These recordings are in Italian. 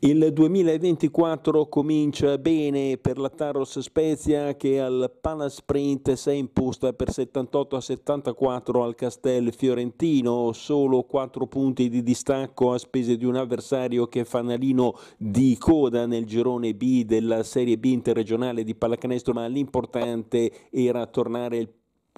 Il 2024 comincia bene per la Taros Spezia che al Palasprint si è imposta per 78 a 74 al Castel Fiorentino, solo 4 punti di distacco a spese di un avversario che è fanalino di coda nel girone B della Serie B interregionale di pallacanestro, ma l'importante era tornare il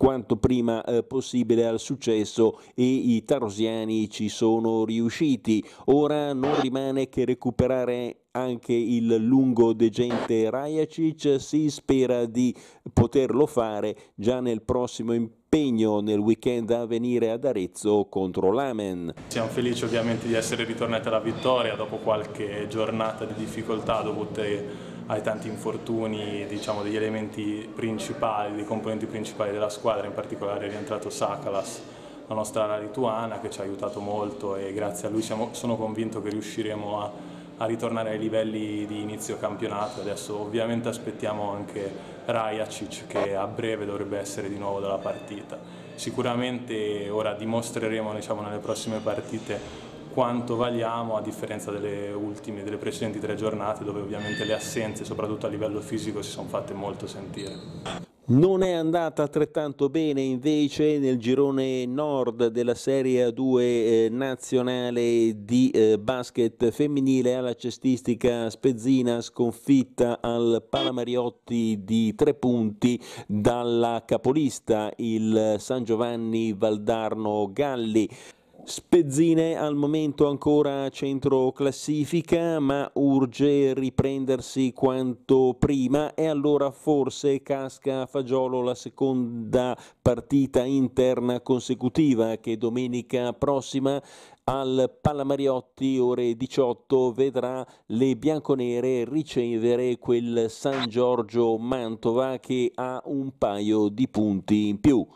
quanto prima eh, possibile al successo e i tarosiani ci sono riusciti. Ora non rimane che recuperare anche il lungo degente Rajacic, si spera di poterlo fare già nel prossimo impegno nel weekend a venire ad Arezzo contro l'Amen. Siamo felici ovviamente di essere ritornati alla vittoria dopo qualche giornata di difficoltà dovute ai tanti infortuni, diciamo, degli elementi principali, dei componenti principali della squadra, in particolare è rientrato Sakalas, la nostra ala lituana che ci ha aiutato molto e grazie a lui siamo, sono convinto che riusciremo a, a, ritornare ai livelli di inizio campionato. Adesso ovviamente aspettiamo anche Rajacic che a breve dovrebbe essere di nuovo dalla partita. Sicuramente ora dimostreremo diciamo, nelle prossime partite quanto valiamo a differenza delle ultime, delle precedenti tre giornate dove ovviamente le assenze, soprattutto a livello fisico, si sono fatte molto sentire. Non è andata altrettanto bene invece nel girone nord della Serie A2 eh, nazionale di eh, basket femminile alla cestistica Spezzina sconfitta al Palamariotti di tre punti dalla capolista il San Giovanni Valdarno Galli. Spezzine al momento ancora centro classifica, ma urge riprendersi quanto prima e allora forse casca a fagiolo la seconda partita interna consecutiva che domenica prossima al Pallamariotti ore 18 vedrà le bianconere ricevere quel San Giorgio Mantova che ha un paio di punti in più.